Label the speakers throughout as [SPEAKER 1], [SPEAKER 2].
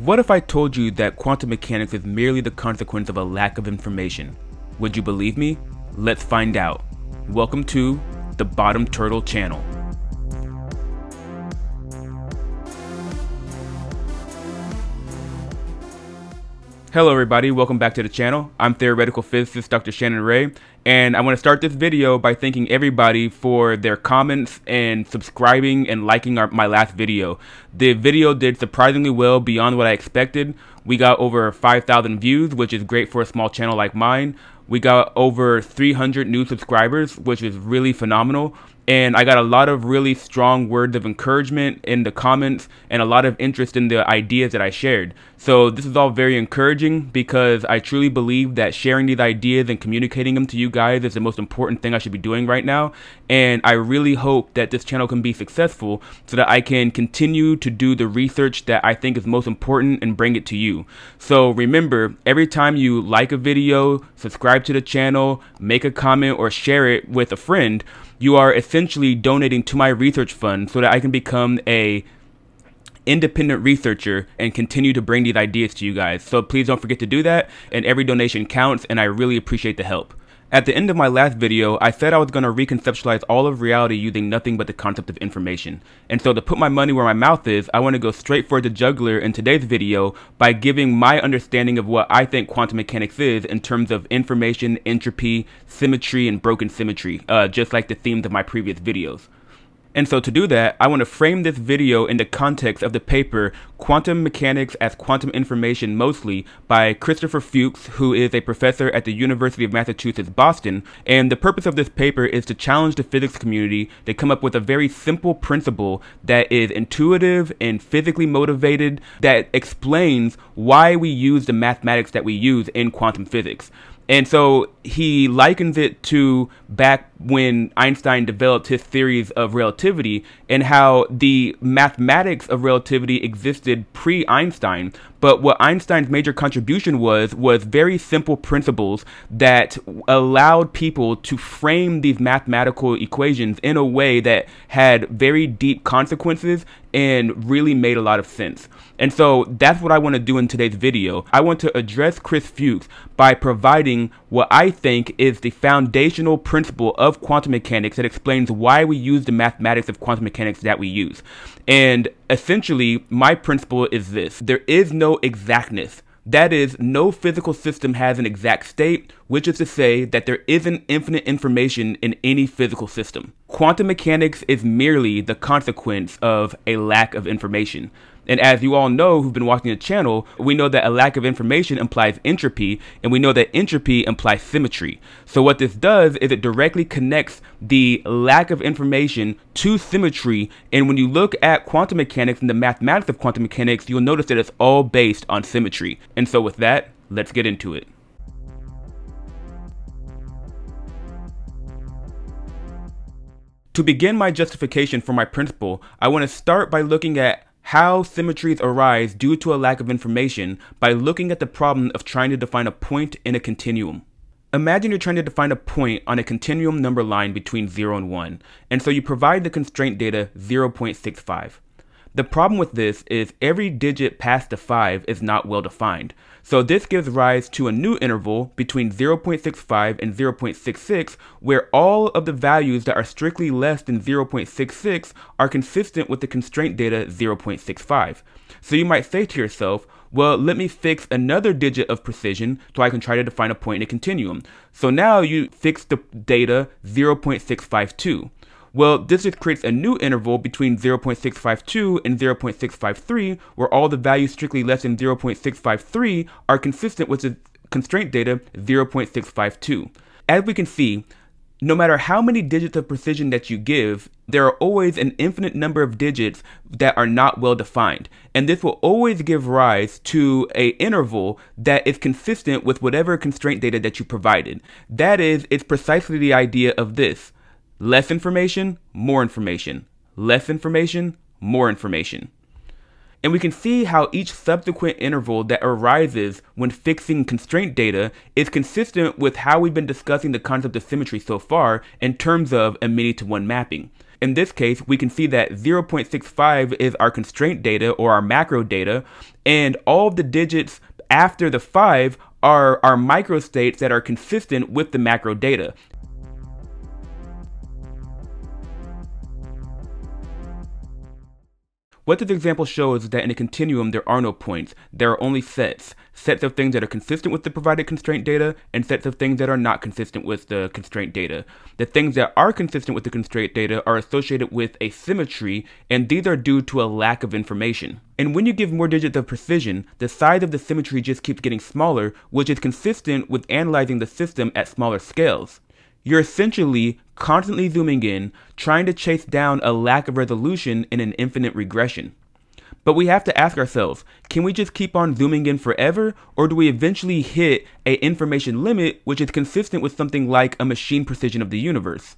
[SPEAKER 1] What if I told you that quantum mechanics is merely the consequence of a lack of information? Would you believe me? Let's find out. Welcome to the Bottom Turtle channel. Hello everybody, welcome back to the channel. I'm theoretical physicist Dr. Shannon Ray, and I want to start this video by thanking everybody for their comments and subscribing and liking our, my last video. The video did surprisingly well beyond what I expected. We got over 5,000 views, which is great for a small channel like mine. We got over 300 new subscribers, which is really phenomenal and I got a lot of really strong words of encouragement in the comments and a lot of interest in the ideas that I shared. So this is all very encouraging because I truly believe that sharing these ideas and communicating them to you guys is the most important thing I should be doing right now. And I really hope that this channel can be successful so that I can continue to do the research that I think is most important and bring it to you. So remember, every time you like a video, subscribe to the channel, make a comment or share it with a friend, you are essentially donating to my research fund so that I can become a independent researcher and continue to bring these ideas to you guys. So please don't forget to do that and every donation counts and I really appreciate the help. At the end of my last video, I said I was going to reconceptualize all of reality using nothing but the concept of information. And so to put my money where my mouth is, I want to go straight for the juggler in today's video by giving my understanding of what I think quantum mechanics is in terms of information, entropy, symmetry, and broken symmetry, uh, just like the themes of my previous videos. And so to do that, I want to frame this video in the context of the paper Quantum Mechanics as Quantum Information Mostly by Christopher Fuchs, who is a professor at the University of Massachusetts, Boston. And the purpose of this paper is to challenge the physics community to come up with a very simple principle that is intuitive and physically motivated that explains why we use the mathematics that we use in quantum physics. And so he likens it to back when Einstein developed his theories of relativity and how the mathematics of relativity existed pre Einstein. But what Einstein's major contribution was, was very simple principles that allowed people to frame these mathematical equations in a way that had very deep consequences and really made a lot of sense. And so that's what I want to do in today's video. I want to address Chris Fuchs by providing what I think is the foundational principle of quantum mechanics that explains why we use the mathematics of quantum mechanics that we use. And essentially, my principle is this. There is no exactness. That is, no physical system has an exact state, which is to say that there isn't infinite information in any physical system. Quantum mechanics is merely the consequence of a lack of information. And as you all know who've been watching the channel, we know that a lack of information implies entropy, and we know that entropy implies symmetry. So what this does is it directly connects the lack of information to symmetry, and when you look at quantum mechanics and the mathematics of quantum mechanics, you'll notice that it's all based on symmetry. And so with that, let's get into it. To begin my justification for my principle, I want to start by looking at how symmetries arise due to a lack of information by looking at the problem of trying to define a point in a continuum. Imagine you're trying to define a point on a continuum number line between 0 and 1, and so you provide the constraint data 0.65. The problem with this is every digit past the 5 is not well defined, so this gives rise to a new interval between 0.65 and 0.66 where all of the values that are strictly less than 0.66 are consistent with the constraint data 0.65. So you might say to yourself, well, let me fix another digit of precision so I can try to define a point in a continuum. So now you fix the data 0.652. Well, this just creates a new interval between 0.652 and 0.653, where all the values strictly less than 0.653 are consistent with the constraint data 0.652. As we can see, no matter how many digits of precision that you give, there are always an infinite number of digits that are not well defined. And this will always give rise to a interval that is consistent with whatever constraint data that you provided. That is, it's precisely the idea of this. Less information, more information. Less information, more information. And we can see how each subsequent interval that arises when fixing constraint data is consistent with how we've been discussing the concept of symmetry so far in terms of a many to one mapping. In this case, we can see that 0.65 is our constraint data or our macro data, and all of the digits after the 5 are our microstates that are consistent with the macro data. What this example shows is that in a continuum there are no points, there are only sets. Sets of things that are consistent with the provided constraint data and sets of things that are not consistent with the constraint data. The things that are consistent with the constraint data are associated with a symmetry and these are due to a lack of information. And when you give more digits of precision, the size of the symmetry just keeps getting smaller, which is consistent with analyzing the system at smaller scales. You're essentially constantly zooming in, trying to chase down a lack of resolution in an infinite regression. But we have to ask ourselves, can we just keep on zooming in forever, or do we eventually hit a information limit which is consistent with something like a machine precision of the universe?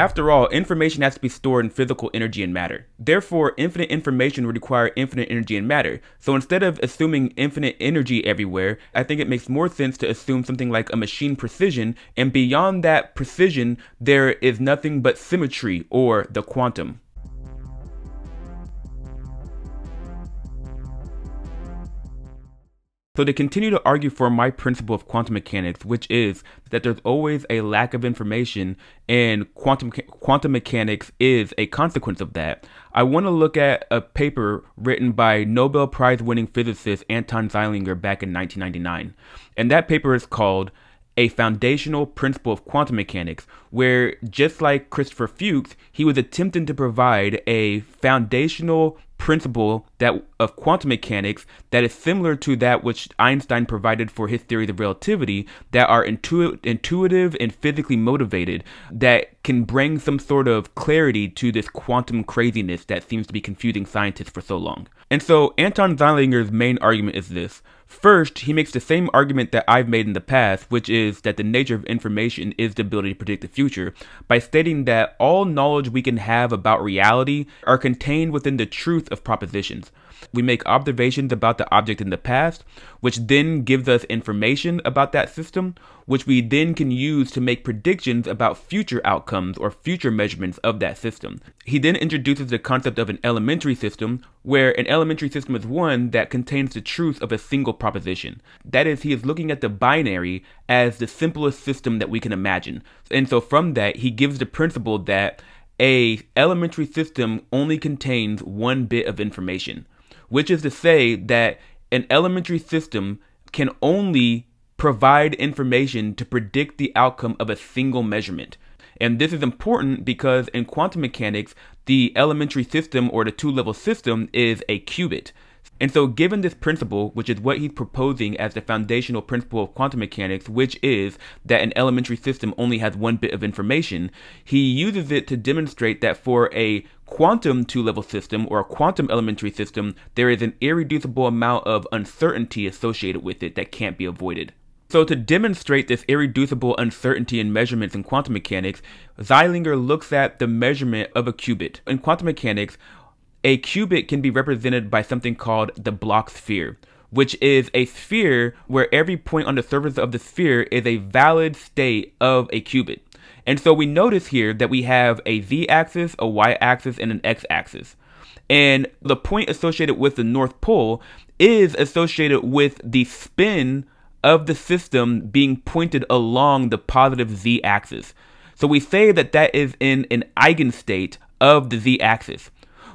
[SPEAKER 1] After all, information has to be stored in physical energy and matter. Therefore, infinite information would require infinite energy and matter. So instead of assuming infinite energy everywhere, I think it makes more sense to assume something like a machine precision, and beyond that precision, there is nothing but symmetry or the quantum. So they continue to argue for my principle of quantum mechanics, which is that there's always a lack of information and quantum quantum mechanics is a consequence of that. I want to look at a paper written by Nobel Prize winning physicist Anton Zeilinger back in 1999. And that paper is called a foundational principle of quantum mechanics, where just like Christopher Fuchs, he was attempting to provide a foundational principle that of quantum mechanics that is similar to that which Einstein provided for his theories of relativity that are intu intuitive and physically motivated that can bring some sort of clarity to this quantum craziness that seems to be confusing scientists for so long. And so Anton Zeilinger's main argument is this. First, he makes the same argument that I've made in the past, which is that the nature of information is the ability to predict the future, by stating that all knowledge we can have about reality are contained within the truth of propositions. We make observations about the object in the past, which then gives us information about that system, which we then can use to make predictions about future outcomes or future measurements of that system. He then introduces the concept of an elementary system, where an elementary system is one that contains the truth of a single proposition. That is, he is looking at the binary as the simplest system that we can imagine. And so from that, he gives the principle that a elementary system only contains one bit of information which is to say that an elementary system can only provide information to predict the outcome of a single measurement. And this is important because in quantum mechanics, the elementary system or the two level system is a qubit. And so given this principle, which is what he's proposing as the foundational principle of quantum mechanics, which is that an elementary system only has one bit of information, he uses it to demonstrate that for a quantum two-level system or a quantum elementary system, there is an irreducible amount of uncertainty associated with it that can't be avoided. So to demonstrate this irreducible uncertainty in measurements in quantum mechanics, Zeilinger looks at the measurement of a qubit. In quantum mechanics, a qubit can be represented by something called the Bloch sphere, which is a sphere where every point on the surface of the sphere is a valid state of a qubit. And so we notice here that we have a z-axis, a y-axis, and an x-axis. And the point associated with the North Pole is associated with the spin of the system being pointed along the positive z-axis. So we say that that is in an eigenstate of the z-axis.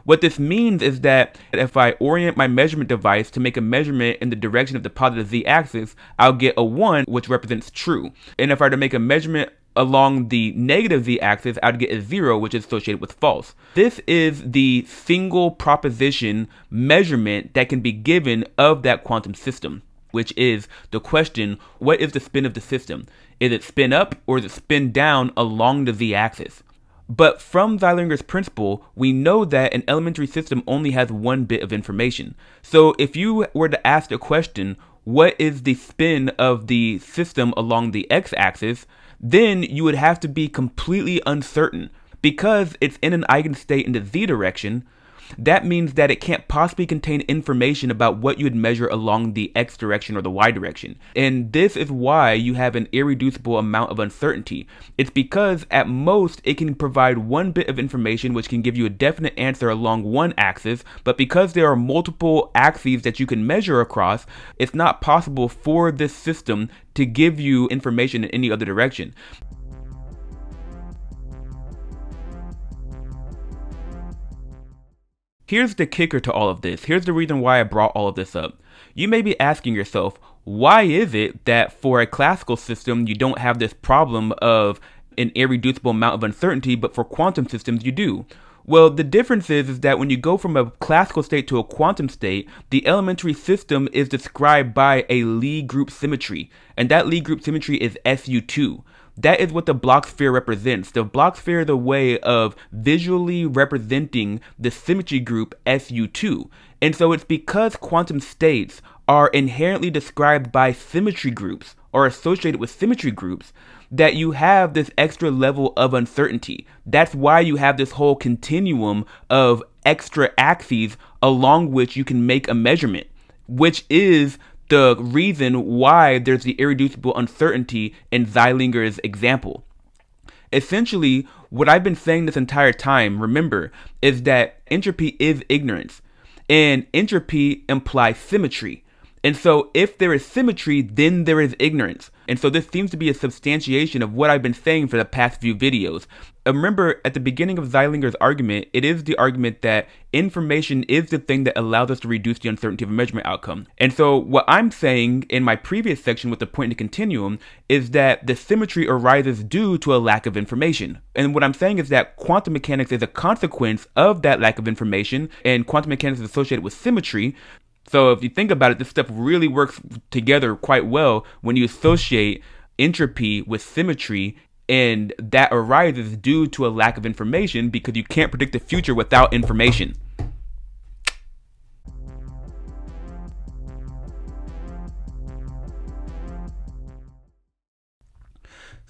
[SPEAKER 1] What this means is that if I orient my measurement device to make a measurement in the direction of the positive z-axis, I'll get a 1, which represents true. And if I were to make a measurement along the negative z-axis, I'd get a 0, which is associated with false. This is the single proposition measurement that can be given of that quantum system which is the question, what is the spin of the system? Is it spin up or is it spin down along the z-axis? But from Zeilinger's principle, we know that an elementary system only has one bit of information. So if you were to ask the question, what is the spin of the system along the x-axis, then you would have to be completely uncertain. Because it's in an eigenstate in the z direction, that means that it can't possibly contain information about what you would measure along the x direction or the y direction. And this is why you have an irreducible amount of uncertainty. It's because at most it can provide one bit of information which can give you a definite answer along one axis, but because there are multiple axes that you can measure across, it's not possible for this system to give you information in any other direction. Here's the kicker to all of this. Here's the reason why I brought all of this up. You may be asking yourself, why is it that for a classical system you don't have this problem of an irreducible amount of uncertainty, but for quantum systems you do? Well, the difference is, is that when you go from a classical state to a quantum state, the elementary system is described by a Lie group symmetry, and that Lie group symmetry is SU2. That is what the Bloch sphere represents. The Bloch sphere is a way of visually representing the symmetry group SU2. And so it's because quantum states are inherently described by symmetry groups or associated with symmetry groups that you have this extra level of uncertainty. That's why you have this whole continuum of extra axes along which you can make a measurement, which is the reason why there's the irreducible uncertainty in Zeilinger's example. Essentially, what I've been saying this entire time, remember, is that entropy is ignorance, and entropy implies symmetry. And so, if there is symmetry, then there is ignorance. And so, this seems to be a substantiation of what I've been saying for the past few videos. Uh, remember, at the beginning of Zeilinger's argument, it is the argument that information is the thing that allows us to reduce the uncertainty of a measurement outcome. And so, what I'm saying in my previous section with the point in the continuum is that the symmetry arises due to a lack of information. And what I'm saying is that quantum mechanics is a consequence of that lack of information, and quantum mechanics is associated with symmetry. So if you think about it, this stuff really works together quite well when you associate entropy with symmetry and that arises due to a lack of information because you can't predict the future without information.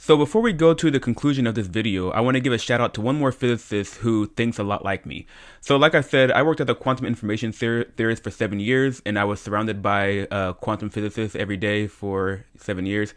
[SPEAKER 1] So before we go to the conclusion of this video, I want to give a shout out to one more physicist who thinks a lot like me. So like I said, I worked as a quantum information theorist for seven years, and I was surrounded by uh, quantum physicists every day for seven years.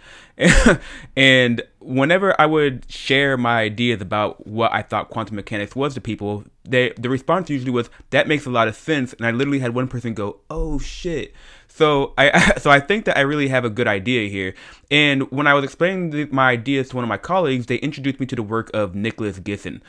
[SPEAKER 1] and whenever I would share my ideas about what I thought quantum mechanics was to people, they, the response usually was, that makes a lot of sense. And I literally had one person go, oh shit. So I so I think that I really have a good idea here. And when I was explaining the, my ideas to one of my colleagues, they introduced me to the work of Nicolas Gisin.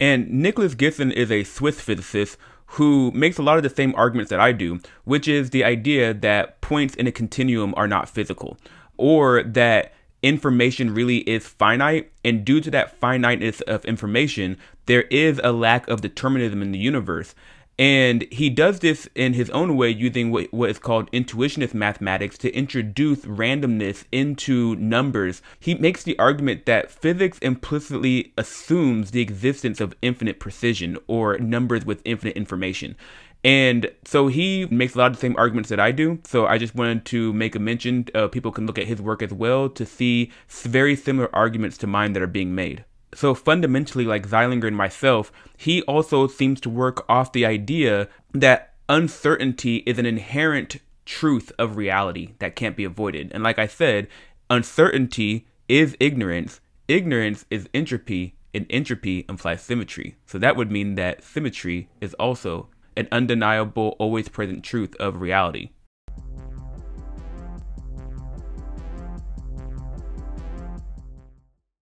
[SPEAKER 1] And Nicolas Gisin is a Swiss physicist who makes a lot of the same arguments that I do, which is the idea that points in a continuum are not physical, or that information really is finite, and due to that finiteness of information, there is a lack of determinism in the universe. And he does this in his own way using what, what is called intuitionist mathematics to introduce randomness into numbers. He makes the argument that physics implicitly assumes the existence of infinite precision or numbers with infinite information. And so he makes a lot of the same arguments that I do. So I just wanted to make a mention. Uh, people can look at his work as well to see very similar arguments to mine that are being made. So fundamentally, like Zeilinger and myself, he also seems to work off the idea that uncertainty is an inherent truth of reality that can't be avoided. And like I said, uncertainty is ignorance, ignorance is entropy, and entropy implies symmetry. So that would mean that symmetry is also an undeniable, always present truth of reality.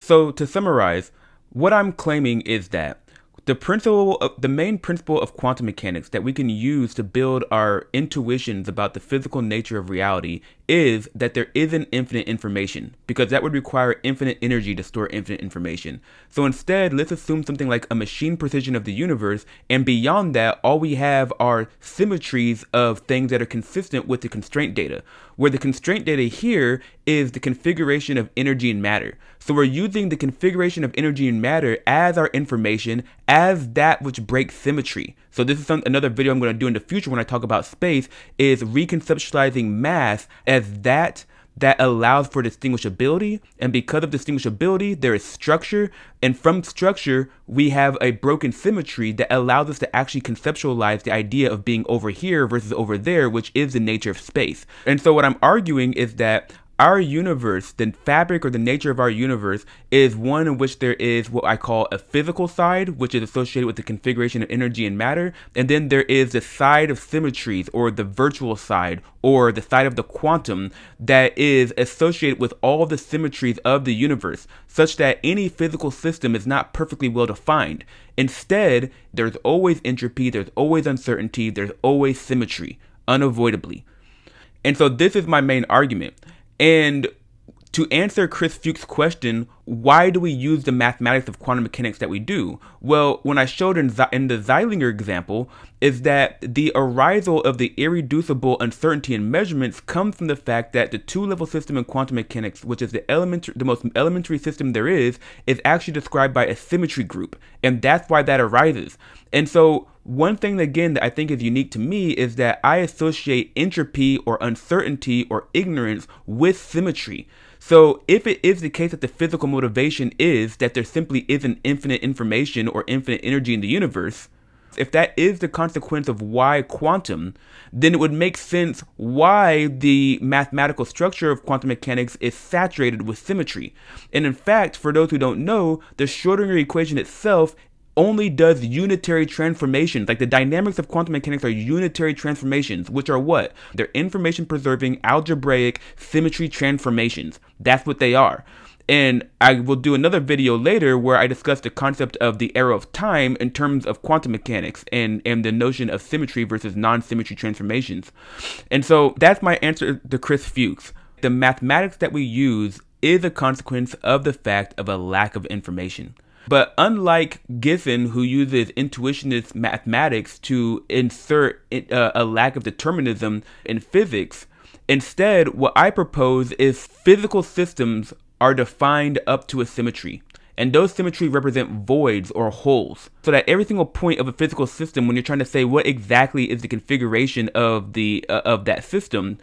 [SPEAKER 1] So to summarize, what I'm claiming is that the principle of, the main principle of quantum mechanics that we can use to build our intuitions about the physical nature of reality is that there isn't infinite information because that would require infinite energy to store infinite information. So instead, let's assume something like a machine precision of the universe and beyond that, all we have are symmetries of things that are consistent with the constraint data, where the constraint data here is the configuration of energy and matter. So we're using the configuration of energy and matter as our information as that which breaks symmetry. So this is some, another video I'm going to do in the future when I talk about space is reconceptualizing mass as that that allows for distinguishability. And because of distinguishability, there is structure. And from structure, we have a broken symmetry that allows us to actually conceptualize the idea of being over here versus over there, which is the nature of space. And so what I'm arguing is that our universe, the fabric or the nature of our universe, is one in which there is what I call a physical side, which is associated with the configuration of energy and matter. And then there is the side of symmetries, or the virtual side, or the side of the quantum that is associated with all the symmetries of the universe, such that any physical system is not perfectly well defined. Instead, there's always entropy, there's always uncertainty, there's always symmetry, unavoidably. And so this is my main argument and to answer Chris Fuchs' question, why do we use the mathematics of quantum mechanics that we do? Well, when I showed in, in the Zeilinger example, is that the arisal of the irreducible uncertainty in measurements comes from the fact that the two-level system in quantum mechanics, which is the elementary, the most elementary system there is, is actually described by a symmetry group, and that's why that arises. And so one thing again that I think is unique to me is that I associate entropy or uncertainty or ignorance with symmetry. So if it is the case that the physical motivation is that there simply isn't infinite information or infinite energy in the universe, if that is the consequence of why quantum, then it would make sense why the mathematical structure of quantum mechanics is saturated with symmetry. And in fact, for those who don't know, the Schrodinger equation itself only does unitary transformations. Like the dynamics of quantum mechanics are unitary transformations, which are what? They're information preserving algebraic symmetry transformations. That's what they are. And I will do another video later where I discuss the concept of the arrow of time in terms of quantum mechanics and, and the notion of symmetry versus non-symmetry transformations. And so that's my answer to Chris Fuchs. The mathematics that we use is a consequence of the fact of a lack of information. But unlike Gisin, who uses intuitionist mathematics to insert uh, a lack of determinism in physics, instead, what I propose is physical systems are defined up to a symmetry. And those symmetries represent voids or holes. So that every single point of a physical system, when you're trying to say what exactly is the configuration of the uh, of that system,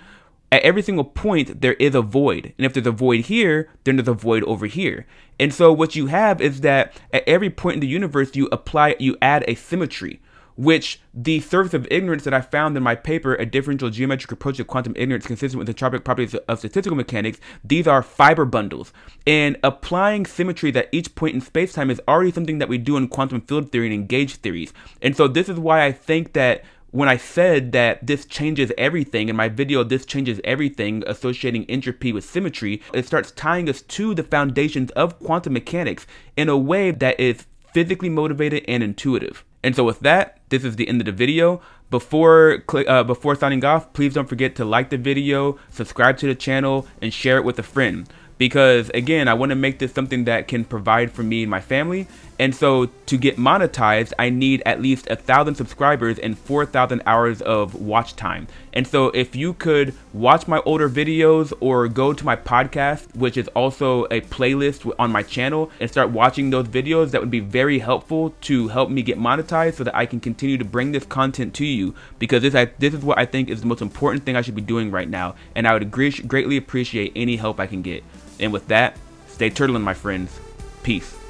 [SPEAKER 1] at every single point there is a void and if there's a void here then there's a void over here and so what you have is that at every point in the universe you apply you add a symmetry which the surface of ignorance that I found in my paper, A Differential Geometric Approach to Quantum Ignorance Consistent with the Entropic Properties of Statistical Mechanics, these are fiber bundles. And applying symmetry at each point in spacetime is already something that we do in quantum field theory and in gauge theories. And so this is why I think that when I said that this changes everything in my video, this changes everything associating entropy with symmetry, it starts tying us to the foundations of quantum mechanics in a way that is physically motivated and intuitive. And so with that, this is the end of the video. Before uh, before signing off, please don't forget to like the video, subscribe to the channel, and share it with a friend because again, I want to make this something that can provide for me and my family. And so to get monetized, I need at least a thousand subscribers and 4,000 hours of watch time. And so if you could watch my older videos or go to my podcast, which is also a playlist on my channel and start watching those videos, that would be very helpful to help me get monetized so that I can continue to bring this content to you because this, I, this is what I think is the most important thing I should be doing right now. And I would greatly appreciate any help I can get. And with that, stay turtling, my friends. Peace.